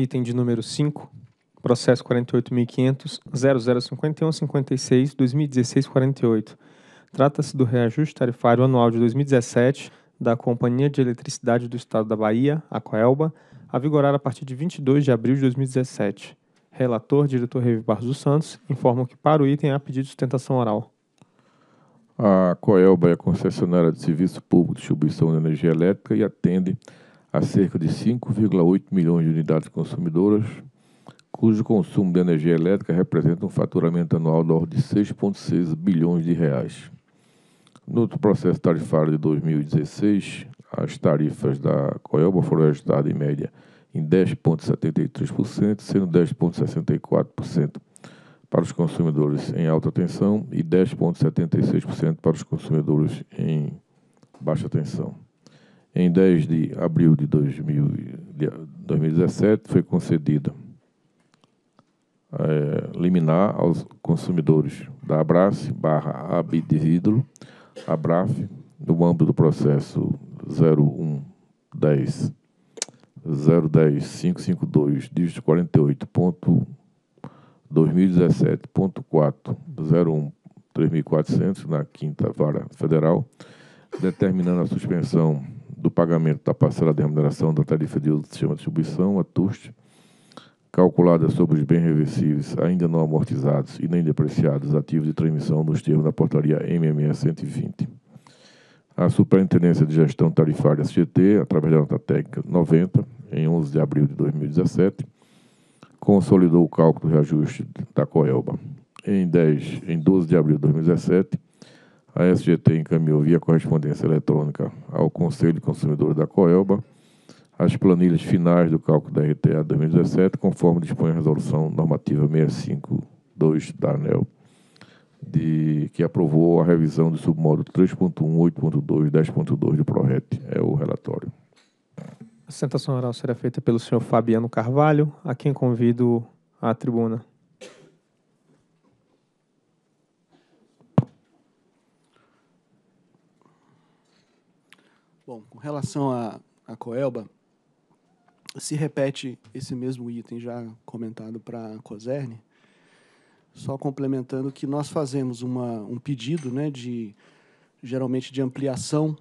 Item de número 5, processo 48.500.0051.56.2016.48. Trata-se do reajuste tarifário anual de 2017 da Companhia de Eletricidade do Estado da Bahia, a Coelba, a vigorar a partir de 22 de abril de 2017. Relator, diretor Revi Barros dos Santos, informa que para o item há pedido de sustentação oral. A Coelba é concessionária de serviço público de distribuição de energia elétrica e atende a cerca de 5,8 milhões de unidades consumidoras, cujo consumo de energia elétrica representa um faturamento anual da ordem de 6,6 bilhões de reais. No processo tarifário de 2016, as tarifas da Coelba foram ajustadas em média em 10,73%, sendo 10,64% para os consumidores em alta tensão e 10,76% para os consumidores em baixa tensão. Em 10 de abril de 2017, foi concedida é, liminar aos consumidores da Abrace barra Abdídro, Abraf, no âmbito do processo 0110 010 552 dígito 48. 2017.401 3400 na quinta vara federal, determinando a suspensão do pagamento da parcela de remuneração da tarifa de uso do sistema de distribuição, a TUST, calculada sobre os bens reversíveis ainda não amortizados e nem depreciados ativos de transmissão nos termos da portaria MMS 120. A Superintendência de Gestão Tarifária SGT, através da nota técnica 90, em 11 de abril de 2017, consolidou o cálculo do reajuste da Coelba. Em, 10, em 12 de abril de 2017, a SGT encaminhou via correspondência eletrônica ao Conselho de Consumidores da Coelba as planilhas finais do cálculo da RTA 2017, conforme dispõe a resolução normativa 652 da ANEL, de, que aprovou a revisão do submódulo 3.1, 8.2 e 10.2 do PRORET. É o relatório. A sustentação oral será feita pelo senhor Fabiano Carvalho, a quem convido à tribuna. Bom, com relação à, à Coelba, se repete esse mesmo item já comentado para a COSERN, só complementando que nós fazemos uma, um pedido né, de, geralmente, de ampliação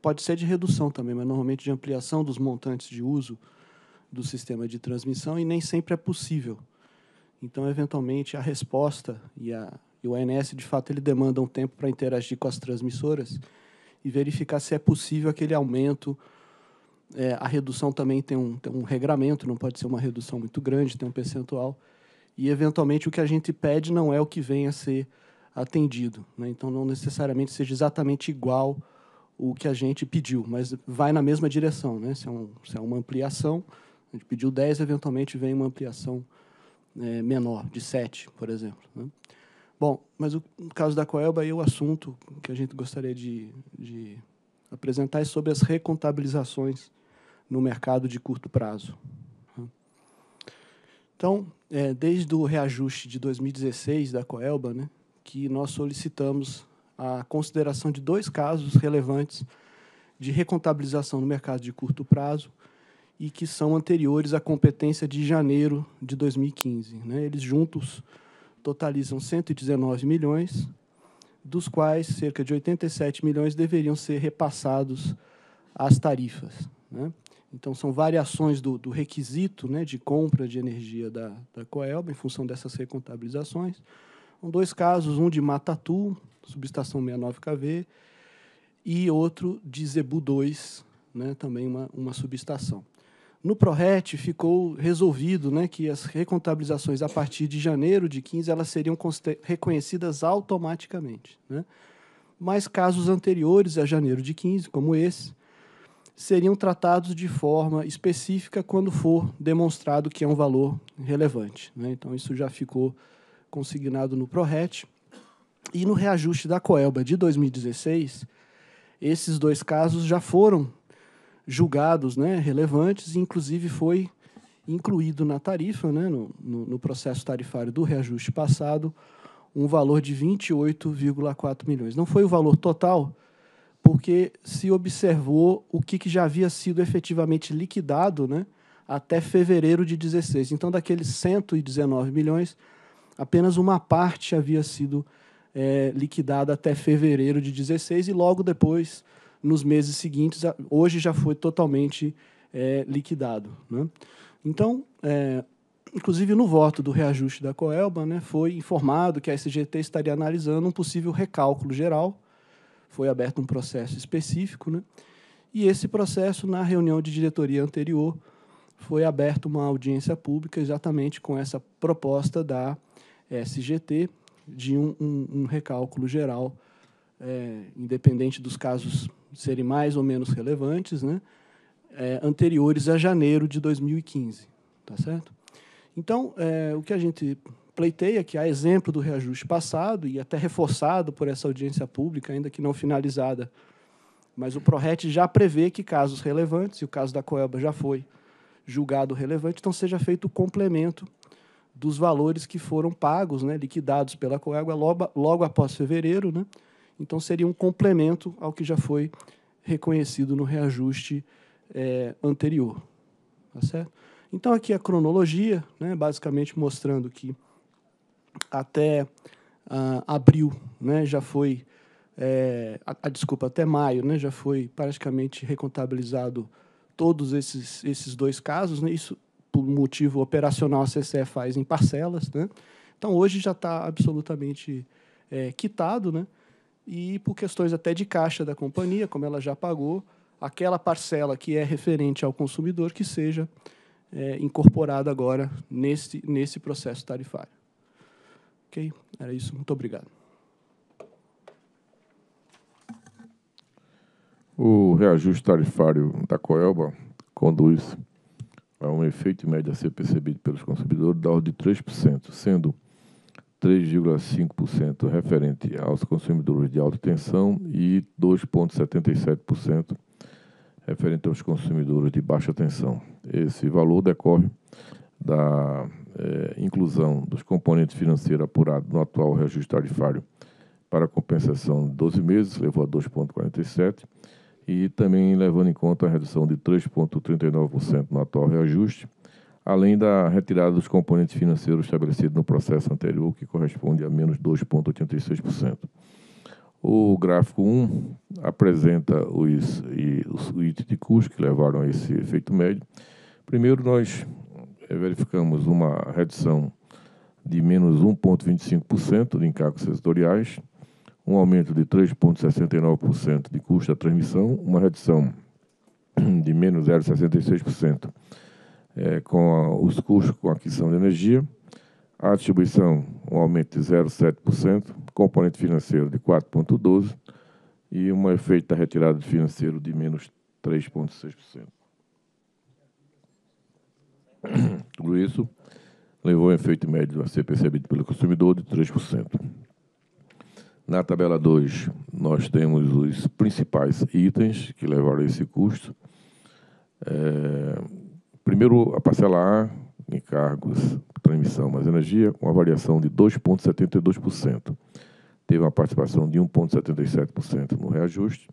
Pode ser de redução também, mas normalmente de ampliação dos montantes de uso do sistema de transmissão e nem sempre é possível. Então, eventualmente, a resposta e, a, e o ANS, de fato, ele demanda um tempo para interagir com as transmissoras e verificar se é possível aquele aumento. É, a redução também tem um, tem um regramento, não pode ser uma redução muito grande, tem um percentual. E, eventualmente, o que a gente pede não é o que vem a ser atendido. Né? Então, não necessariamente seja exatamente igual o que a gente pediu, mas vai na mesma direção. Né? Se, é um, se é uma ampliação, a gente pediu 10, eventualmente vem uma ampliação é, menor, de 7, por exemplo. Né? Bom, mas o, no caso da Coelba, o assunto que a gente gostaria de, de apresentar é sobre as recontabilizações no mercado de curto prazo. Então, é, desde o reajuste de 2016 da Coelba, né, que nós solicitamos a consideração de dois casos relevantes de recontabilização no mercado de curto prazo e que são anteriores à competência de janeiro de 2015. Né? Eles juntos totalizam 119 milhões, dos quais cerca de 87 milhões deveriam ser repassados às tarifas. Né? Então, são variações do, do requisito né, de compra de energia da, da Coelba, em função dessas recontabilizações. São dois casos, um de Matatu, subestação 69kV, e outro de Zebu 2, né, também uma, uma subestação. No ProRet ficou resolvido né, que as recontabilizações a partir de janeiro de 15 elas seriam reconhecidas automaticamente. Né? Mas casos anteriores a janeiro de 15, como esse, seriam tratados de forma específica quando for demonstrado que é um valor relevante. Né? Então, isso já ficou consignado no ProRet. E no reajuste da Coelba de 2016, esses dois casos já foram julgados né, relevantes, inclusive foi incluído na tarifa, né, no, no, no processo tarifário do reajuste passado, um valor de 28,4 milhões. Não foi o valor total, porque se observou o que, que já havia sido efetivamente liquidado né, até fevereiro de 16. Então, daqueles 119 milhões, apenas uma parte havia sido é, liquidada até fevereiro de 16 e logo depois, nos meses seguintes, hoje já foi totalmente é, liquidado. Né? Então, é, inclusive no voto do reajuste da Coelba, né, foi informado que a SGT estaria analisando um possível recálculo geral. Foi aberto um processo específico, né? E esse processo, na reunião de diretoria anterior, foi aberta uma audiência pública exatamente com essa proposta da SGT de um, um, um recálculo geral, é, independente dos casos serem mais ou menos relevantes, né? É, anteriores a janeiro de 2015, tá certo? Então, é, o que a gente pleiteia, que a exemplo do reajuste passado e até reforçado por essa audiência pública, ainda que não finalizada, mas o PRORET já prevê que casos relevantes, e o caso da Coelba já foi julgado relevante, então seja feito o complemento dos valores que foram pagos, né, liquidados pela Coelba logo, logo após fevereiro. Né? Então, seria um complemento ao que já foi reconhecido no reajuste é, anterior. Tá certo? Então, aqui a cronologia, né, basicamente mostrando que até uh, abril né, já foi, é, a, a, desculpa, até maio né, já foi praticamente recontabilizado todos esses, esses dois casos. Né, isso, por motivo operacional, a CCE faz em parcelas. Né, então, hoje já está absolutamente é, quitado, né, e por questões até de caixa da companhia, como ela já pagou, aquela parcela que é referente ao consumidor que seja é, incorporada agora nesse, nesse processo tarifário. Ok? Era isso. Muito obrigado. O reajuste tarifário da Coelba conduz a um efeito médio a ser percebido pelos consumidores da ordem de 3%, sendo 3,5% referente aos consumidores de alta tensão e 2,77% referente aos consumidores de baixa tensão. Esse valor decorre da é, inclusão dos componentes financeiros apurados no atual reajuste tarifário para compensação de 12 meses, levou a 2,47%, e também levando em conta a redução de 3,39% no atual reajuste, além da retirada dos componentes financeiros estabelecidos no processo anterior, que corresponde a menos 2,86%. O gráfico 1 apresenta os, os itens de custo que levaram a esse efeito médio. Primeiro, nós eh, verificamos uma redução de menos 1,25% de encargos setoriais, um aumento de 3,69% de custo da transmissão, uma redução de menos 0,66% é, com a, os custos com a aquisição de energia, a distribuição, um aumento de 0,7%, componente financeiro de 4,12% e um efeito da retirada de financeiro de menos 3,6%. Tudo isso levou um efeito médio a ser percebido pelo consumidor de 3%. Na tabela 2, nós temos os principais itens que levaram a esse custo. É, primeiro, a parcela A, encargos, transmissão mais energia, uma variação de 2,72%. Teve uma participação de 1,77% no reajuste.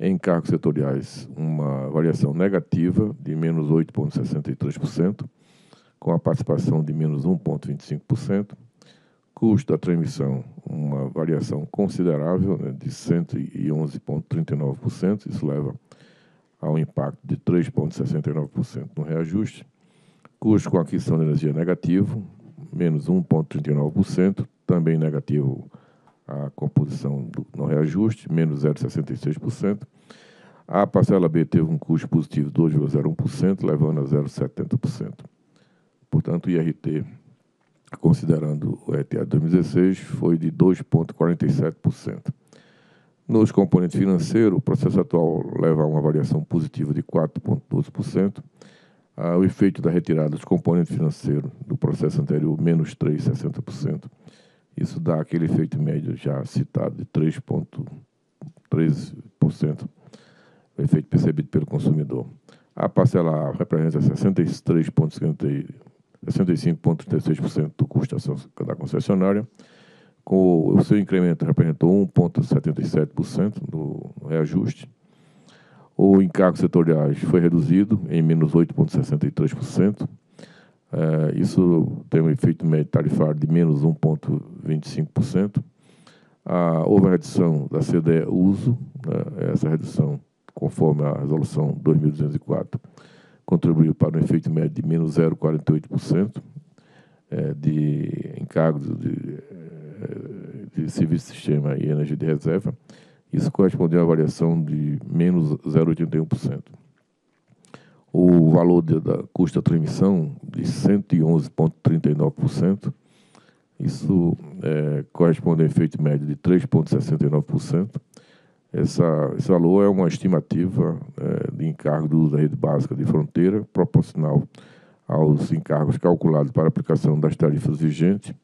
Em encargos setoriais, uma variação negativa de menos 8,63%, com a participação de menos 1,25%. Custo da transmissão, uma variação considerável né, de 111,39%, isso leva a um impacto de 3,69% no reajuste custo com aquisição de energia negativo, menos 1,39%, também negativo a composição do, no reajuste, menos 0,66%. A parcela B teve um custo positivo de 2,01%, levando a 0,70%. Portanto, o IRT, considerando o ETA de 2016, foi de 2,47%. Nos componentes financeiros, o processo atual leva a uma variação positiva de 4,12%, ah, o efeito da retirada dos componentes financeiros do processo anterior, menos 3,60%. Isso dá aquele efeito médio já citado de 3,13%, o efeito percebido pelo consumidor. A parcela A representa 65,36% do custo da concessionária, com o seu incremento representou 1,77% do reajuste. O encargos setoriais foi reduzido em menos 8,63%. É, isso tem um efeito médio tarifário de menos 1,25%. Ah, houve a redução da CDE uso, né, essa redução, conforme a resolução 2204, contribuiu para um efeito médio de menos 0,48% é, de encargos de, de serviço de sistema e energia de reserva. Isso correspondeu a uma variação de menos 0,81%. O valor de, da custo da transmissão de 111,39%. Isso é, corresponde a um efeito médio de 3,69%. Essa, esse valor é uma estimativa é, de encargo do uso da rede básica de fronteira, proporcional aos encargos calculados para aplicação das tarifas vigentes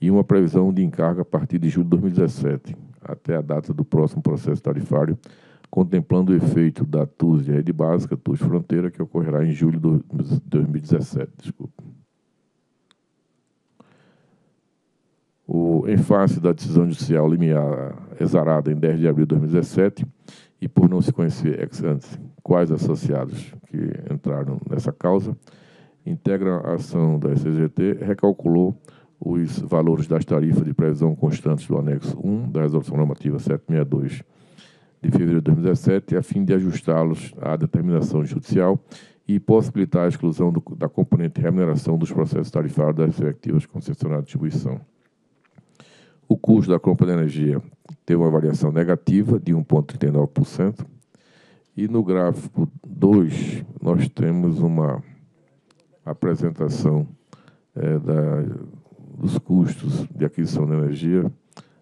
e uma previsão de encargo a partir de julho de 2017, até a data do próximo processo tarifário, contemplando o efeito da TUS de rede básica, TUS Fronteira, que ocorrerá em julho de 2017. Desculpa. O, em face da decisão judicial limiar exarada em 10 de abril de 2017, e por não se conhecer ex antes quais associados que entraram nessa causa, integra a ação da SCGT, recalculou os valores das tarifas de previsão constantes do anexo 1 da Resolução Normativa 762 de fevereiro de 2017, a fim de ajustá-los à determinação judicial e possibilitar a exclusão do, da componente remuneração dos processos tarifários das respectivas concessionárias de distribuição. O custo da compra de energia teve uma variação negativa de 1,39%, e no gráfico 2 nós temos uma apresentação é, da, dos custos de aquisição de energia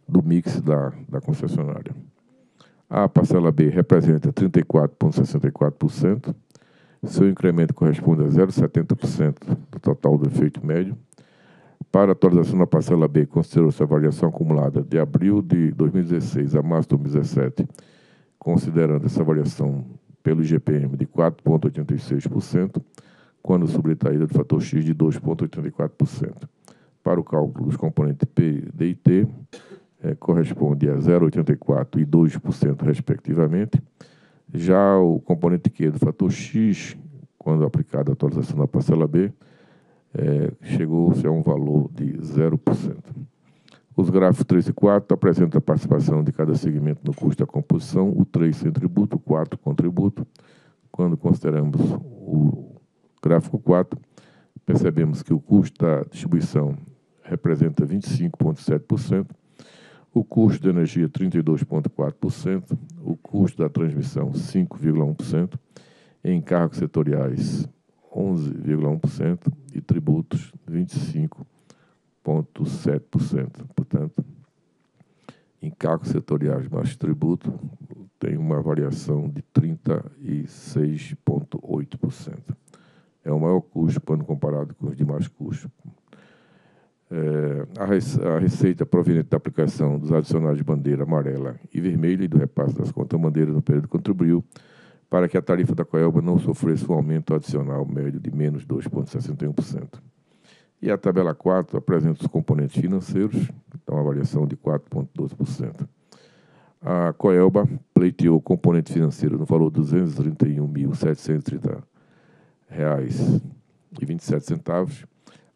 do mix da, da concessionária. A parcela B representa 34,64%. Seu incremento corresponde a 0,70% do total do efeito médio. Para a atualização da parcela B, considerou-se a variação acumulada de abril de 2016 a março de 2017, considerando essa variação pelo IGPM de 4,86%, quando subtraída do fator X de 2,84%. Para o cálculo dos componentes P, D e T, é, corresponde a 0,84% e 2%, respectivamente. Já o componente Q do fator X, quando aplicada a atualização da parcela B, é, chegou-se a um valor de 0%. Os gráficos 3 e 4 apresentam a participação de cada segmento no custo da composição, o 3 sem tributo, o 4 com tributo. Quando consideramos o gráfico 4, percebemos que o custo da distribuição representa 25,7%, o custo de energia 32,4%, o custo da transmissão 5,1%, encargos setoriais 11,1% e tributos 25,7%. Portanto, encargos setoriais mais tributo tem uma variação de 36,8%. É o maior custo quando comparado com os demais custos a receita proveniente da aplicação dos adicionais de bandeira amarela e vermelha e do repasse das contas bandeiras no período contribuiu para que a tarifa da Coelba não sofresse um aumento adicional médio de menos 2,61%. E a tabela 4 apresenta os componentes financeiros, então a variação de 4,12%. A Coelba pleiteou componente financeiro no valor de R$ 231.730,27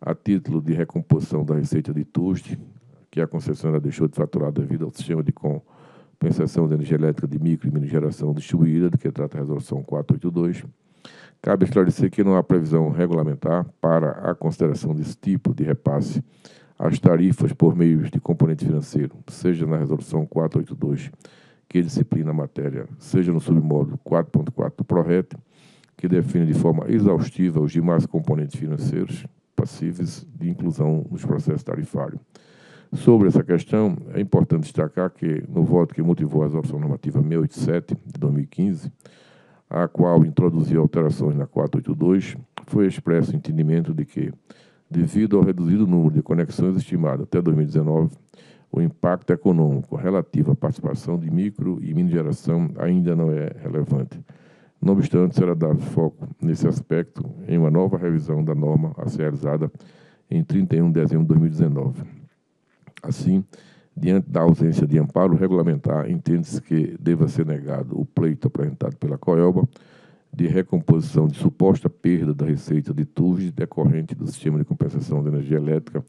a título de recomposição da receita de TUST, que a concessionária deixou de faturar devido ao sistema de compensação de energia elétrica de micro e mini geração distribuída, do que trata a resolução 482. Cabe esclarecer que não há previsão regulamentar para a consideração desse tipo de repasse às tarifas por meio de componente financeiro, seja na resolução 482, que disciplina a matéria, seja no submódulo 4.4 do PRORET, que define de forma exaustiva os demais componentes financeiros, passíveis de inclusão nos processos tarifários. Sobre essa questão, é importante destacar que, no voto que motivou a resolução normativa 687 de 2015, a qual introduziu alterações na 482, foi expresso o entendimento de que, devido ao reduzido número de conexões estimado até 2019, o impacto econômico relativo à participação de micro e mini geração ainda não é relevante não obstante, será dado foco nesse aspecto em uma nova revisão da norma a ser realizada em 31 de dezembro de 2019. Assim, Diante da ausência de amparo regulamentar, entende-se que deva ser negado o pleito apresentado pela Coelba de recomposição de suposta perda da receita de TURG decorrente do sistema de compensação de energia elétrica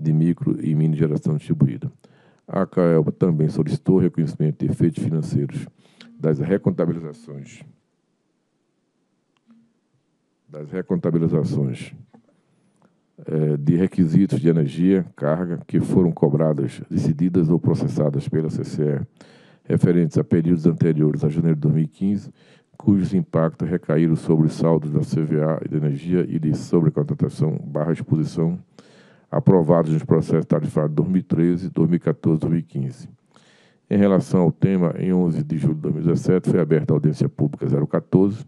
de micro e mini geração distribuída. A Coelba também solicitou reconhecimento de efeitos financeiros das recontabilizações das recontabilizações é, de requisitos de energia, carga, que foram cobradas, decididas ou processadas pela CCE, referentes a períodos anteriores a janeiro de 2015, cujos impactos recaíram sobre os saldos da CVA e de energia e de sobrecontratação barra exposição aprovados nos processos tarifários 2013, 2014 e 2015. Em relação ao tema, em 11 de julho de 2017, foi aberta a audiência pública 014,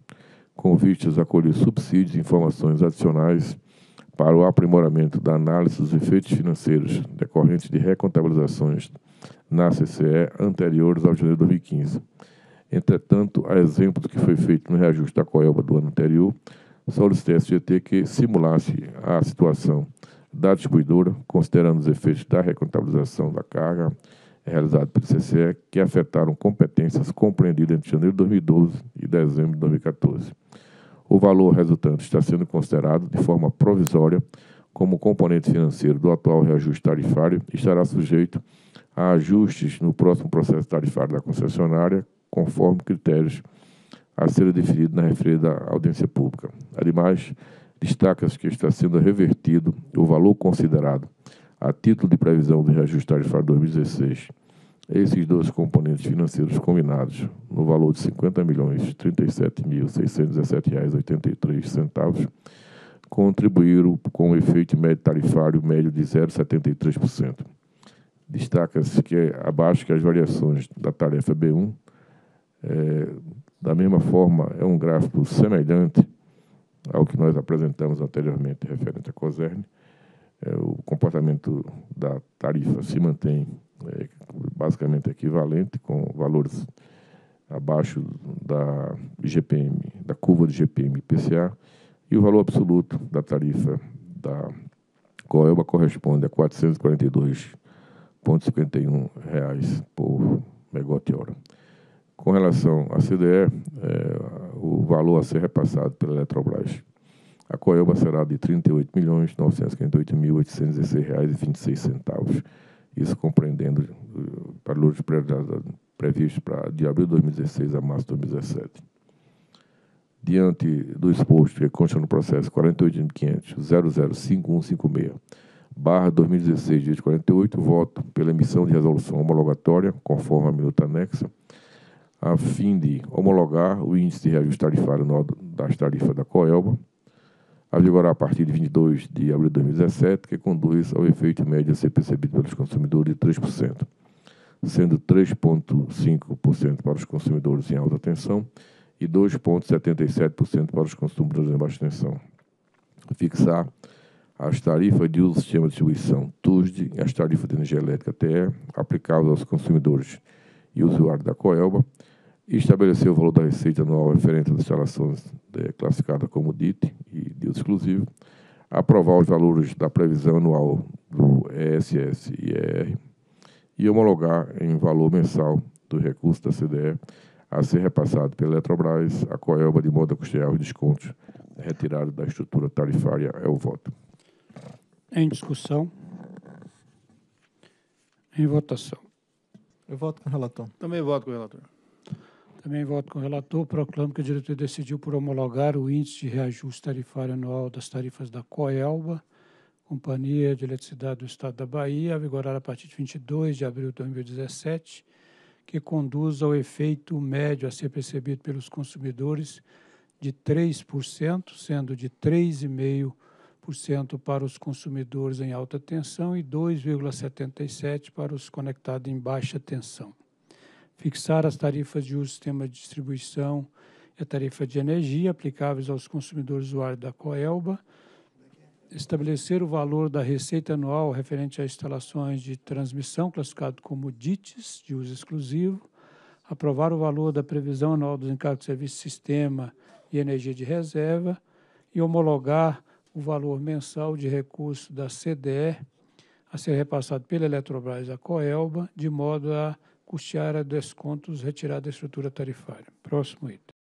com vistas a colher subsídios e informações adicionais para o aprimoramento da análise dos efeitos financeiros decorrentes de recontabilizações na CCE anteriores ao janeiro de 2015. Entretanto, a exemplo do que foi feito no reajuste da Coelba do ano anterior, solicitei a SGT que simulasse a situação da distribuidora, considerando os efeitos da recontabilização da carga realizada pelo CCE, que afetaram competências compreendidas entre janeiro de 2012 e dezembro de 2014. O valor resultante está sendo considerado de forma provisória como componente financeiro do atual reajuste tarifário e estará sujeito a ajustes no próximo processo tarifário da concessionária, conforme critérios a serem definidos na referida audiência pública. Ademais, destaca-se que está sendo revertido o valor considerado a título de previsão de reajuste tarifário 2016 esses dois componentes financeiros combinados, no valor de R$ 50.037.617,83, contribuíram com o efeito médio tarifário médio de 0,73%. Destaca-se que é abaixo que as variações da tarefa B1, é, da mesma forma, é um gráfico semelhante ao que nós apresentamos anteriormente referente à COSERN. É, o comportamento da tarifa se mantém é, basicamente equivalente, com valores abaixo da GPM, da curva de GPM e PCA, e o valor absoluto da tarifa da Coelba corresponde a R$ 442,51 por megawatt-hora. Com relação à CDE, é, o valor a ser repassado pela Eletrobras, a Coelba será de R$ 38.958.816,26 isso compreendendo uh, valores previstos para de abril de 2016 a março de 2017. Diante do exposto que consta no processo 48.500.005156, barra 2016, dia 48, voto pela emissão de resolução homologatória, conforme a minuta anexa, a fim de homologar o índice de reajuste tarifário das tarifas da Coelba, a vigorar a partir de 22 de abril de 2017, que conduz ao efeito médio a ser percebido pelos consumidores de 3%, sendo 3,5% para os consumidores em alta tensão e 2,77% para os consumidores em baixa tensão. Fixar as tarifas de uso do sistema de distribuição TUSD e as tarifas de energia elétrica TE aplicáveis aos consumidores e usuários da Coelba, e estabelecer o valor da receita anual referente às instalações é, classificadas como DIT e de uso exclusivo, aprovar os valores da previsão anual do ESS e ER e homologar em valor mensal do recurso da CDE a ser repassado pela Eletrobras, a Coelba, de modo a custear os descontos retirados da estrutura tarifária. É o voto. Em discussão. Em votação. Eu voto com o relator. Também voto com o relator. Também voto com o relator. Proclamo que a diretoria decidiu por homologar o índice de reajuste tarifário anual das tarifas da COELBA, Companhia de Eletricidade do Estado da Bahia, a vigorar a partir de 22 de abril de 2017, que conduz ao efeito médio a ser percebido pelos consumidores de 3%, sendo de 3,5% para os consumidores em alta tensão e 2,77% para os conectados em baixa tensão fixar as tarifas de uso do sistema de distribuição e a tarifa de energia aplicáveis aos consumidores usuários da Coelba, estabelecer o valor da receita anual referente às instalações de transmissão, classificado como DITs, de uso exclusivo, aprovar o valor da previsão anual dos encargos de serviço sistema e energia de reserva e homologar o valor mensal de recurso da CDE a ser repassado pela Eletrobras à Coelba, de modo a custear a descontos retirados da estrutura tarifária. Próximo item.